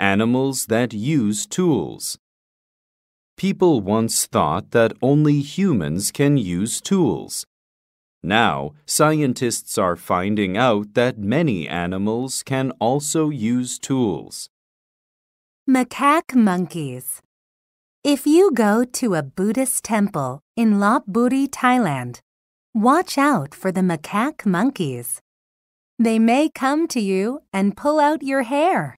Animals that use tools. People once thought that only humans can use tools. Now, scientists are finding out that many animals can also use tools. Macaque monkeys. If you go to a Buddhist temple in Lopburi, Thailand, watch out for the macaque monkeys. They may come to you and pull out your hair.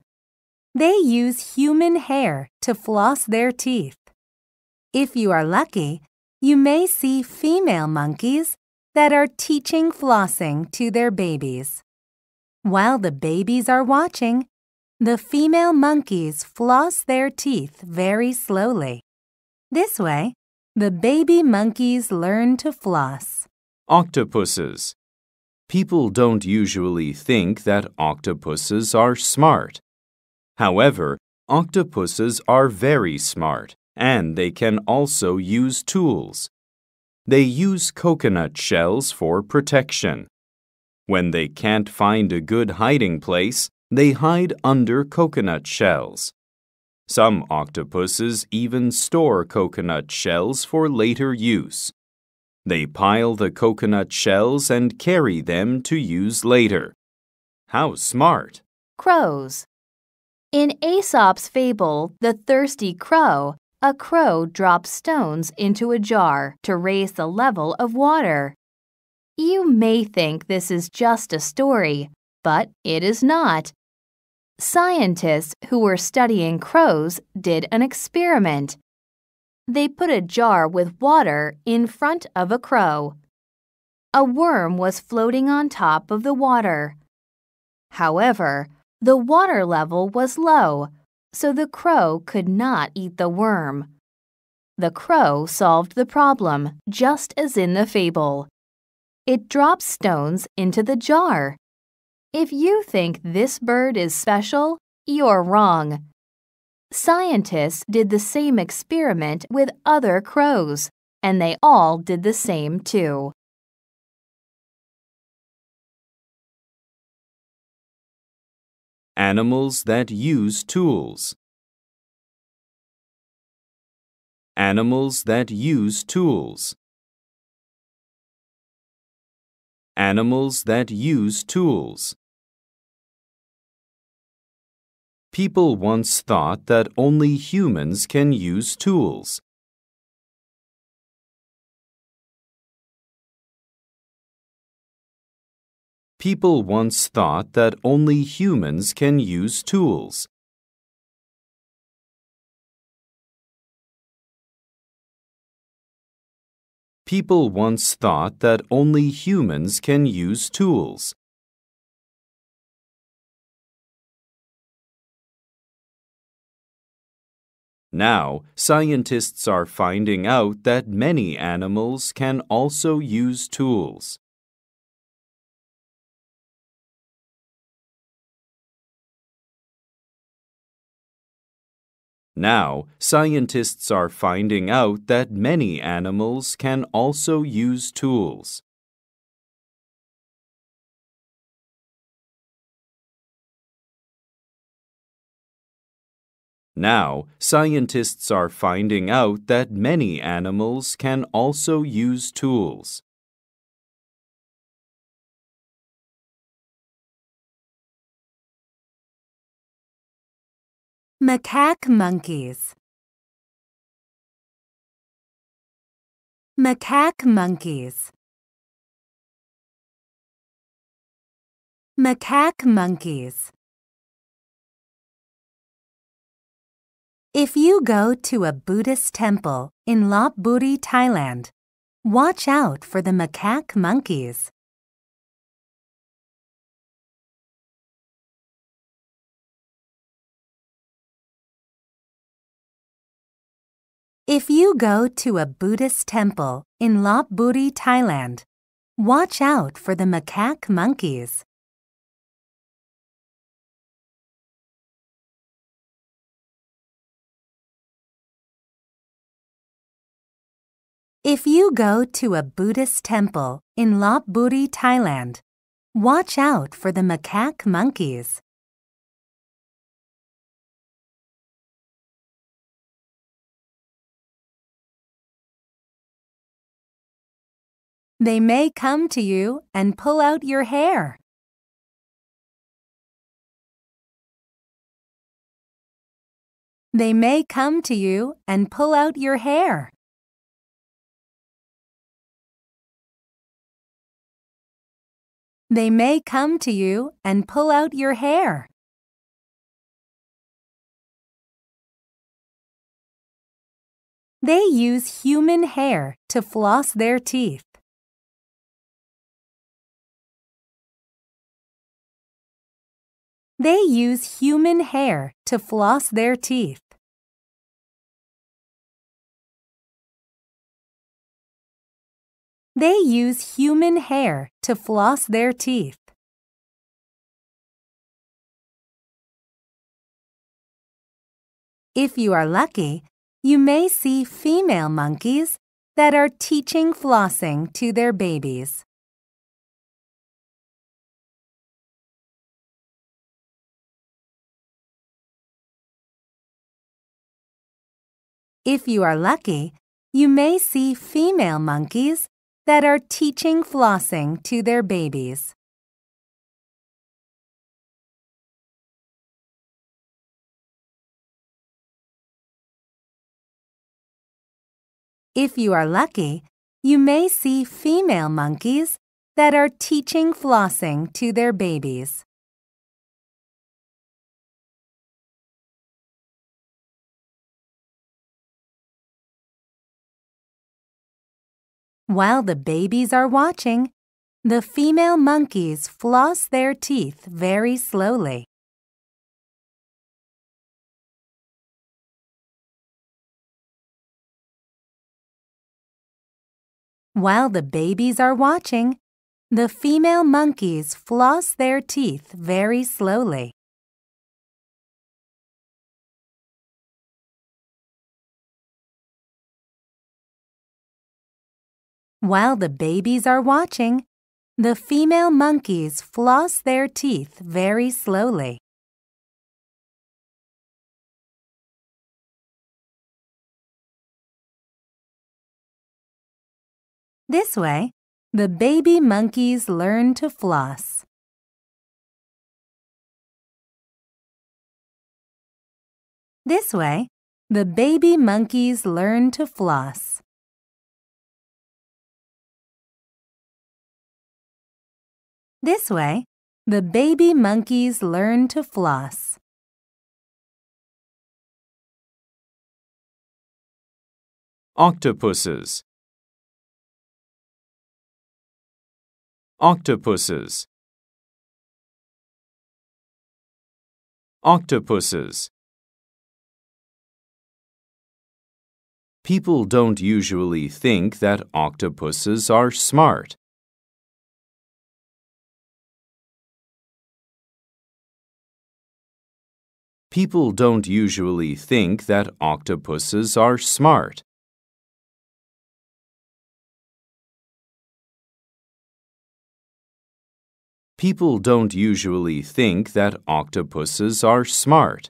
They use human hair to floss their teeth. If you are lucky, you may see female monkeys that are teaching flossing to their babies. While the babies are watching, the female monkeys floss their teeth very slowly. This way, the baby monkeys learn to floss. Octopuses. People don't usually think that octopuses are smart. However, octopuses are very smart and they can also use tools. They use coconut shells for protection. When they can't find a good hiding place, they hide under coconut shells. Some octopuses even store coconut shells for later use. They pile the coconut shells and carry them to use later. How smart! Crows. In Aesop's fable, The Thirsty Crow, a crow drops stones into a jar to raise the level of water. You may think this is just a story, but it is not. Scientists who were studying crows did an experiment. They put a jar with water in front of a crow. A worm was floating on top of the water. However, the water level was low so the crow could not eat the worm. The crow solved the problem, just as in the fable. It drops stones into the jar. If you think this bird is special, you're wrong. Scientists did the same experiment with other crows, and they all did the same too. Animals that use tools. Animals that use tools. Animals that use tools. People once thought that only humans can use tools. People once thought that only humans can use tools. People once thought that only humans can use tools. Now, scientists are finding out that many animals can also use tools. Now, scientists are finding out that many animals can also use tools. Now, scientists are finding out that many animals can also use tools. Macaque monkeys. Macaque monkeys. Macaque monkeys. If you go to a Buddhist temple in Lopburi, Thailand, watch out for the macaque monkeys. If you go to a Buddhist temple in Lopburi, Thailand, watch out for the macaque monkeys. If you go to a Buddhist temple in Lopburi, Thailand, watch out for the macaque monkeys. They may come to you and pull out your hair. They may come to you and pull out your hair. They may come to you and pull out your hair. They use human hair to floss their teeth. They use human hair to floss their teeth. They use human hair to floss their teeth. If you are lucky, you may see female monkeys that are teaching flossing to their babies. If you are lucky, you may see female monkeys that are teaching flossing to their babies. If you are lucky, you may see female monkeys that are teaching flossing to their babies. While the babies are watching, the female monkeys floss their teeth very slowly. While the babies are watching, the female monkeys floss their teeth very slowly. While the babies are watching, the female monkeys floss their teeth very slowly. This way, the baby monkeys learn to floss. This way, the baby monkeys learn to floss. This way, the baby monkeys learn to floss. Octopuses. Octopuses. Octopuses. People don't usually think that octopuses are smart. People don't usually think that octopuses are smart. People don't usually think that octopuses are smart.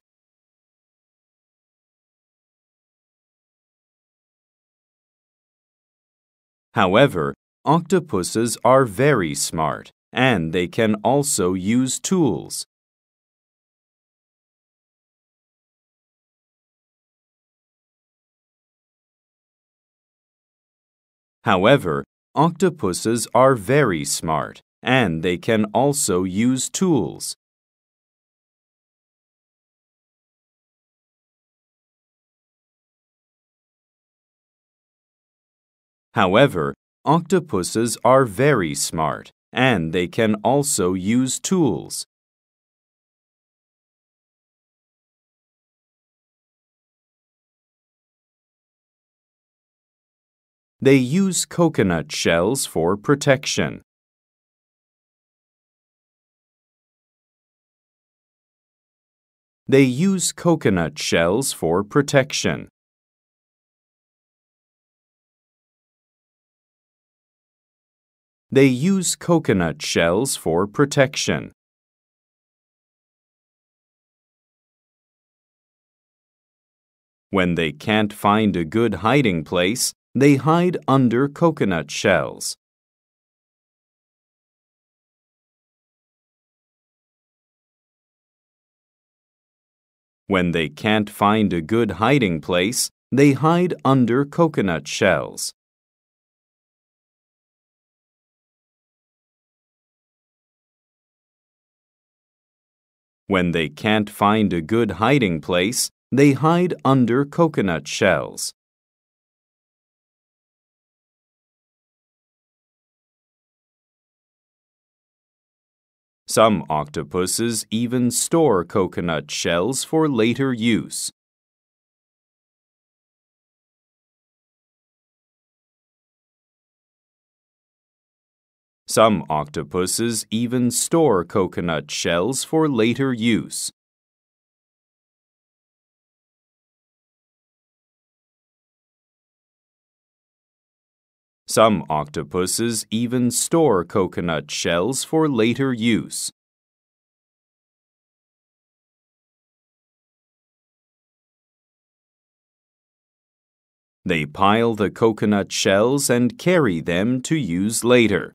However, octopuses are very smart, and they can also use tools. However, octopuses are very smart, and they can also use tools. However, octopuses are very smart, and they can also use tools. They use coconut shells for protection. They use coconut shells for protection. They use coconut shells for protection. When they can't find a good hiding place, they hide under coconut shells. When they can't find a good hiding place, they hide under coconut shells. When they can't find a good hiding place, they hide under coconut shells. Some octopuses even store coconut shells for later use. Some octopuses even store coconut shells for later use. Some octopuses even store coconut shells for later use. They pile the coconut shells and carry them to use later.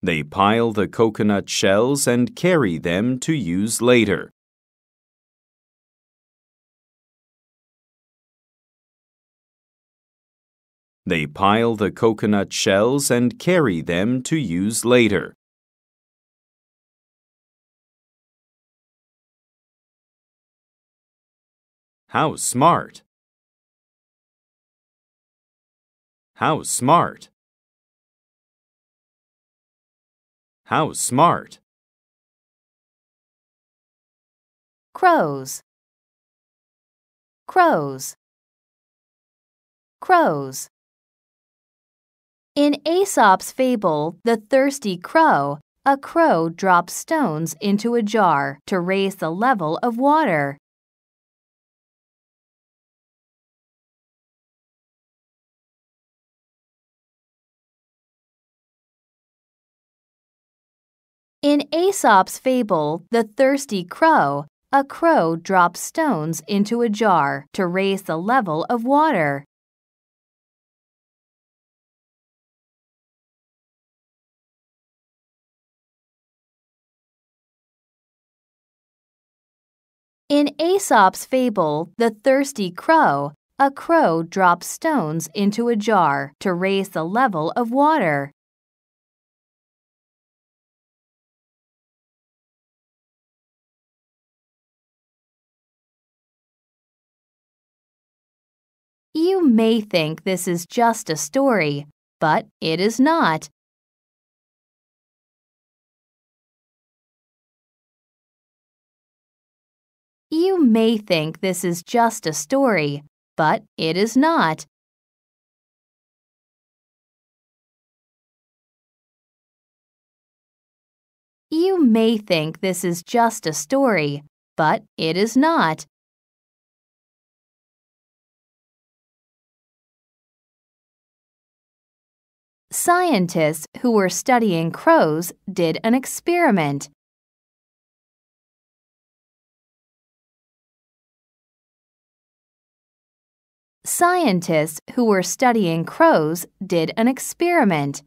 They pile the coconut shells and carry them to use later. They pile the coconut shells and carry them to use later. How smart! How smart! How smart! Crows. Crows. Crows. In Aesop's fable, The Thirsty Crow, a crow drops stones into a jar to raise the level of water. In Aesop's fable, The Thirsty Crow, a crow drops stones into a jar to raise the level of water. In Aesop's fable, The Thirsty Crow, a crow drops stones into a jar to raise the level of water. You may think this is just a story, but it is not. You may think this is just a story, but it is not. You may think this is just a story, but it is not. Scientists who were studying crows did an experiment. Scientists who were studying crows did an experiment.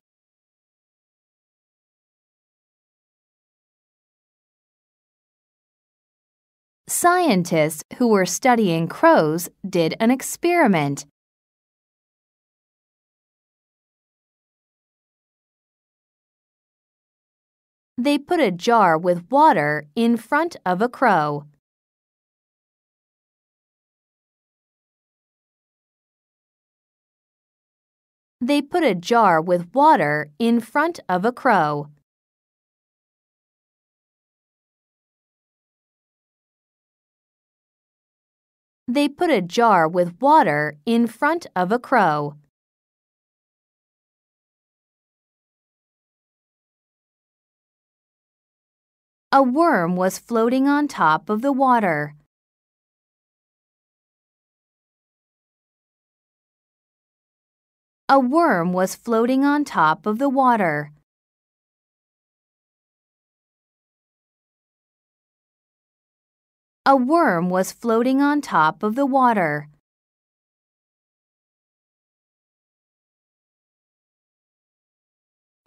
Scientists who were studying crows did an experiment. They put a jar with water in front of a crow. They put a jar with water in front of a crow. They put a jar with water in front of a crow. A worm was floating on top of the water. A worm was floating on top of the water. A worm was floating on top of the water.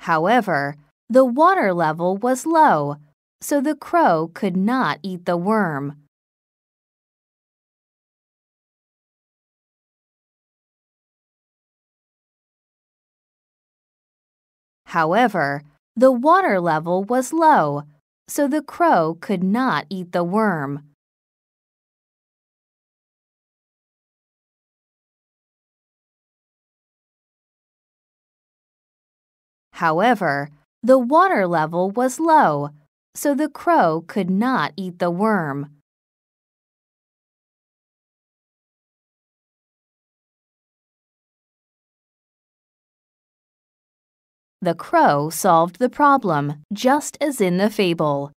However, the water level was low, so the crow could not eat the worm. However, the water level was low, so the crow could not eat the worm. However, the water level was low, so the crow could not eat the worm. The crow solved the problem, just as in the fable.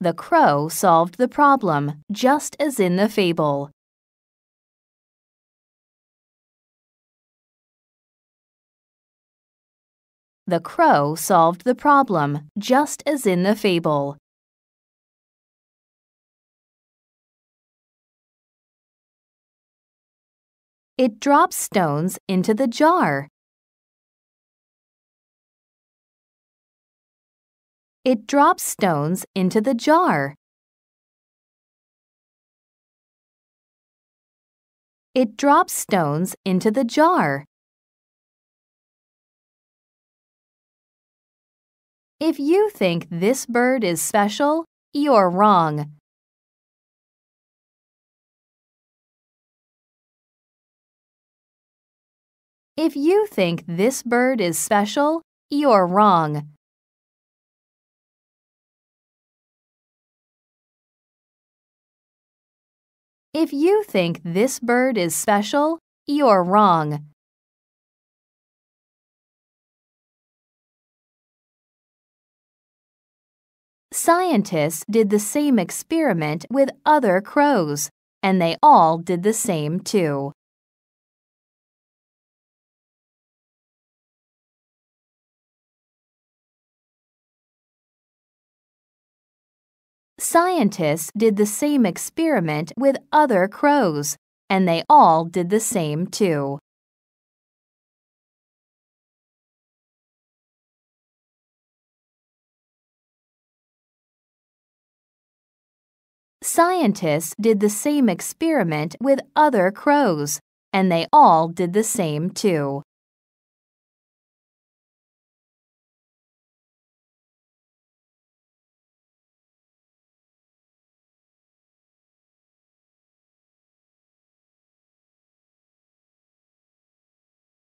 The crow solved the problem, just as in the fable. The crow solved the problem, just as in the fable. It drops stones into the jar. It drops stones into the jar. It drops stones into the jar. If you think this bird is special, you're wrong. If you think this bird is special, you're wrong. If you think this bird is special, you're wrong. Scientists did the same experiment with other crows, and they all did the same too. Scientists did the same experiment with other crows, and they all did the same too. Scientists did the same experiment with other crows, and they all did the same too.